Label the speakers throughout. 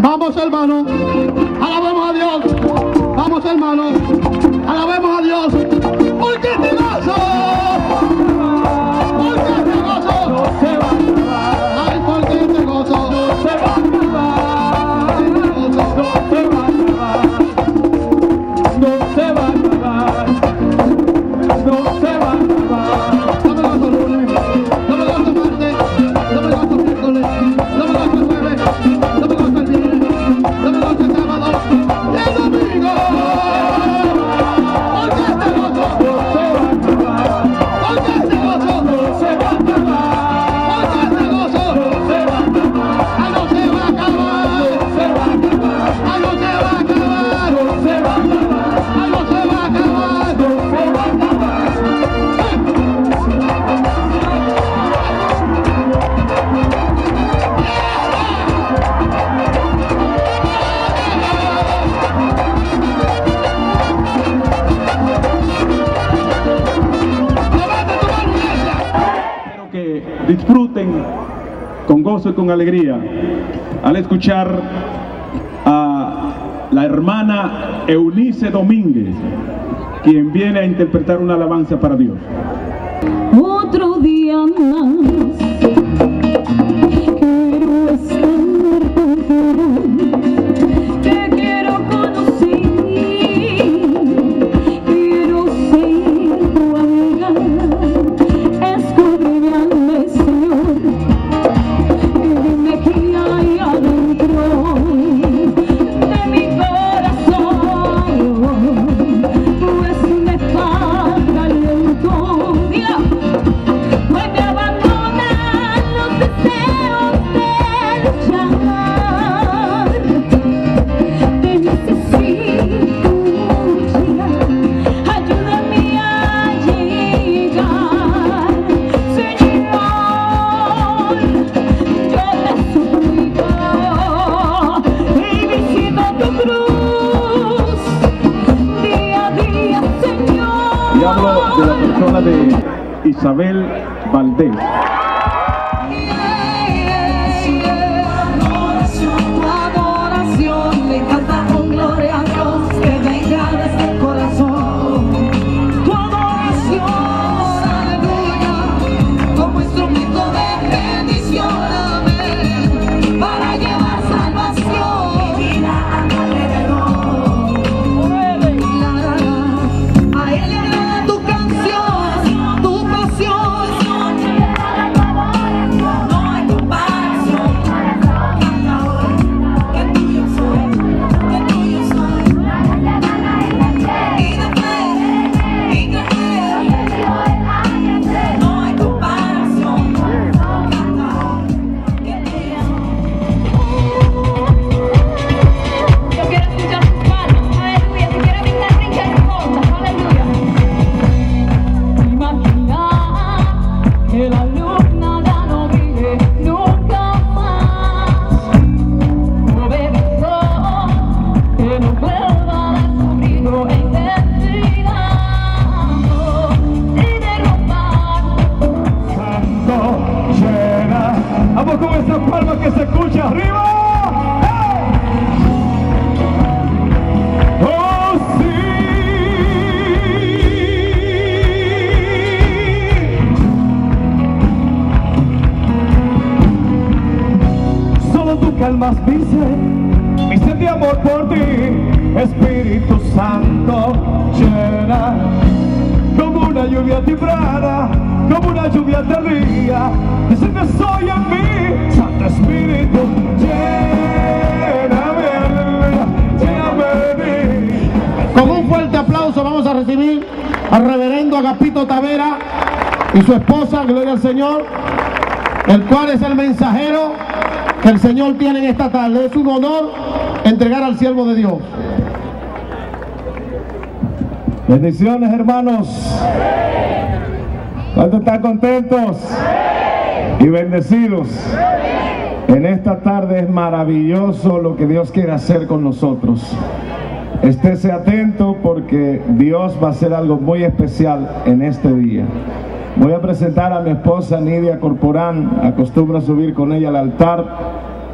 Speaker 1: Vamos hermano, alabemos a Dios. Vamos hermano, alabemos a Dios. ¡Porque te!
Speaker 2: Oh! disfruten con gozo y con alegría al escuchar a la hermana Eunice Domínguez, quien viene a interpretar una alabanza para Dios.
Speaker 3: Otro día más.
Speaker 2: Isabel Valdés.
Speaker 4: almas mi sed, mi sed de amor por ti, Espíritu Santo, llena, como una lluvia temprana, como una lluvia tardía, dice que soy en mí, Santo Espíritu, lléname, lléname.
Speaker 1: Con un fuerte aplauso vamos a recibir al reverendo Agapito Tavera y su esposa, Gloria al Señor, el cual es el mensajero el Señor tiene en esta tarde. Es un honor entregar al siervo de Dios.
Speaker 4: Bendiciones, hermanos. ¿Cuántos están contentos y bendecidos? En esta tarde es maravilloso lo que Dios quiere hacer con nosotros. Estése atento porque Dios va a hacer algo muy especial en este día. Voy a presentar a mi esposa Nidia Corporán, acostumbro a subir con ella al altar,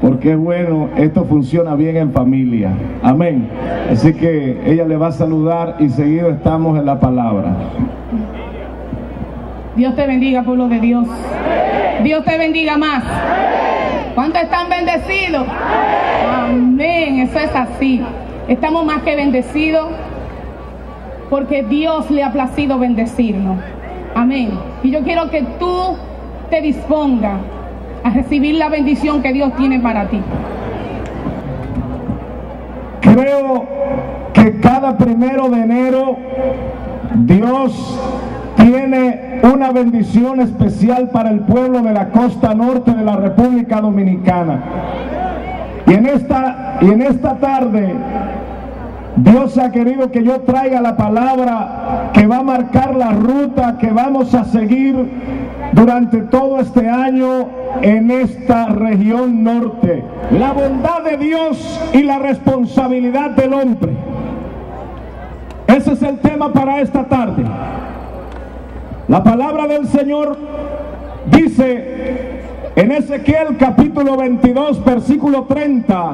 Speaker 4: porque es bueno, esto funciona bien en familia. Amén. Así que ella le va a saludar y seguido estamos en la palabra.
Speaker 5: Dios te bendiga, pueblo de Dios. Dios te bendiga más. ¿Cuántos están bendecidos? Amén, eso es así. Estamos más que bendecidos porque Dios le ha placido bendecirnos. Amén. Y yo quiero que tú te dispongas a recibir la bendición que Dios tiene para ti.
Speaker 4: Creo que cada primero de enero Dios tiene una bendición especial para el pueblo de la costa norte de la República Dominicana. Y en esta, y en esta tarde Dios ha querido que yo traiga la palabra que va a marcar la ruta que vamos a seguir durante todo este año en esta región norte. La bondad de Dios y la responsabilidad del hombre. Ese es el tema para esta tarde. La palabra del Señor dice en Ezequiel capítulo 22 versículo 30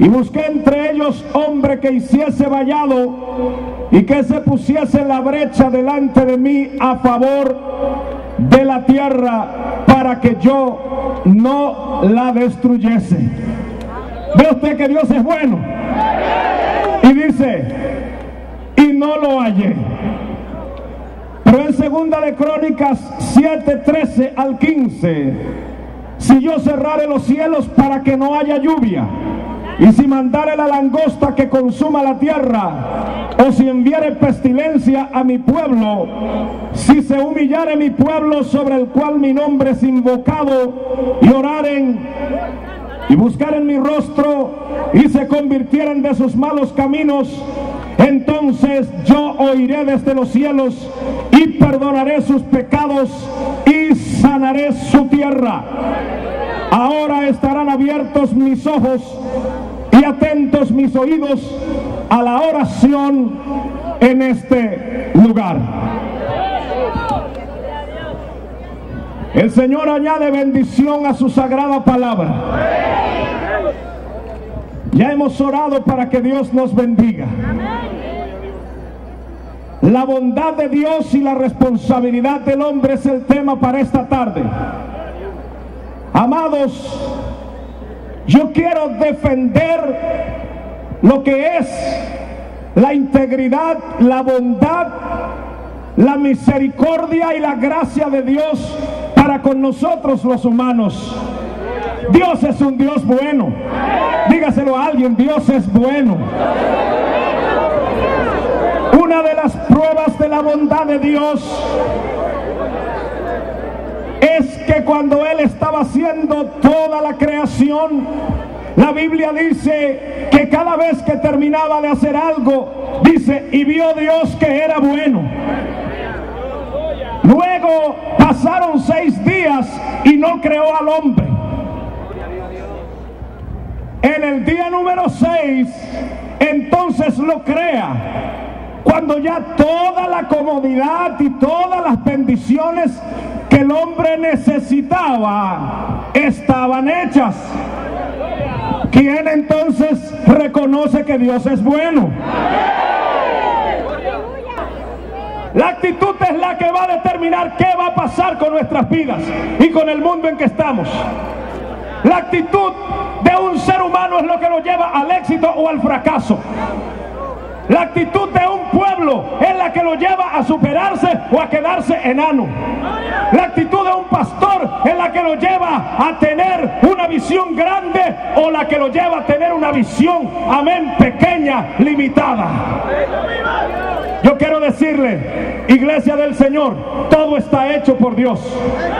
Speaker 4: y busqué entre ellos hombre que hiciese vallado y que se pusiese la brecha delante de mí a favor de la tierra para que yo no la destruyese. Ve usted que Dios es bueno. Y dice, y no lo hallé. Pero en segunda de Crónicas 7, 13 al 15, si yo cerrare los cielos para que no haya lluvia, y si mandare la langosta que consuma la tierra, o si enviare pestilencia a mi pueblo, si se humillare mi pueblo sobre el cual mi nombre es invocado, y oraren y buscaren mi rostro y se convirtieren de sus malos caminos, entonces yo oiré desde los cielos y perdonaré sus pecados y sanaré su tierra. Ahora estarán abiertos mis ojos atentos mis oídos a la oración en este lugar. El Señor añade bendición a su sagrada palabra. Ya hemos orado para que Dios nos bendiga. La bondad de Dios y la responsabilidad del hombre es el tema para esta tarde. Amados, yo quiero defender lo que es la integridad, la bondad, la misericordia y la gracia de Dios para con nosotros los humanos. Dios es un Dios bueno. Dígaselo a alguien, Dios es bueno. Una de las pruebas de la bondad de Dios cuando Él estaba haciendo toda la creación, la Biblia dice que cada vez que terminaba de hacer algo, dice, y vio Dios que era bueno. Luego pasaron seis días y no creó al hombre. En el día número seis, entonces lo crea. Cuando ya toda la comodidad y todas las bendiciones que el hombre necesitaba estaban hechas. ¿Quién entonces reconoce que Dios es bueno? La actitud es la que va a determinar qué va a pasar con nuestras vidas y con el mundo en que estamos. La actitud de un ser humano es lo que lo lleva al éxito o al fracaso. La actitud de un pueblo es la que lo lleva a superarse o a quedarse enano. La actitud de un pastor es la que lo lleva a tener una visión grande o la que lo lleva a tener una visión, amén, pequeña, limitada. Yo quiero decirle, iglesia del Señor, todo está hecho por Dios.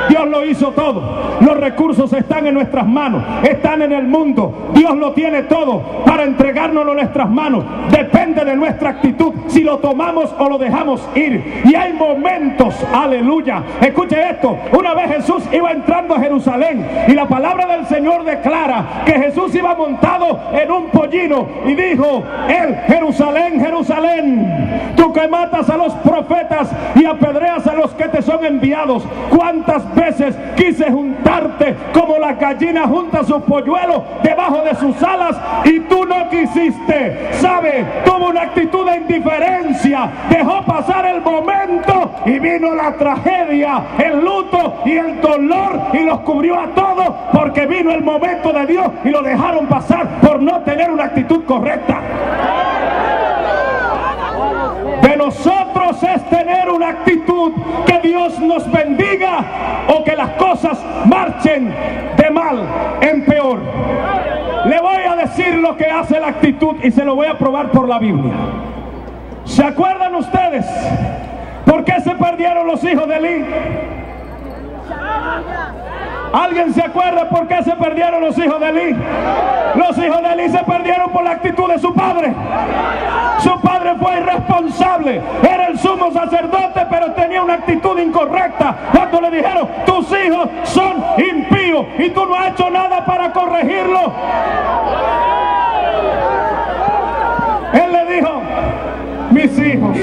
Speaker 4: Dios lo hizo todo. Los recursos están en nuestras manos, están en el mundo. Dios lo tiene todo para entregárnoslo en nuestras manos. Depende de nuestra actitud, si lo tomamos o lo dejamos ir. Y hay momentos, aleluya. Escuche esto, una vez Jesús iba entrando a Jerusalén y la palabra del Señor declara que Jesús iba montado en un pollino y dijo, él, Jerusalén, Jerusalén, tú Que matas a los profetas y apedreas a los que te son enviados. ¿Cuántas veces quise juntarte como la gallina junta sus polluelos debajo de sus alas y tú no quisiste? ¿Sabe? Tuvo una actitud de indiferencia. Dejó pasar el momento y vino la tragedia, el luto y el dolor y los cubrió a todos porque vino el momento de Dios y lo dejaron pasar por no tener una actitud correcta. Nosotros es tener una actitud que Dios nos bendiga o que las cosas marchen de mal en peor. Le voy a decir lo que hace la actitud y se lo voy a probar por la Biblia. ¿Se acuerdan ustedes por qué se perdieron los hijos de Eli? ¿Alguien se acuerda por qué se perdieron los hijos de Eli? Los hijos de Eli se perdieron por la actitud de su padre. Su padre fue irresponsable. Era el sumo sacerdote, pero tenía una actitud incorrecta. Cuando le dijeron, tus hijos son impíos y tú no has hecho nada para corregirlo. Él le dijo, mis hijos.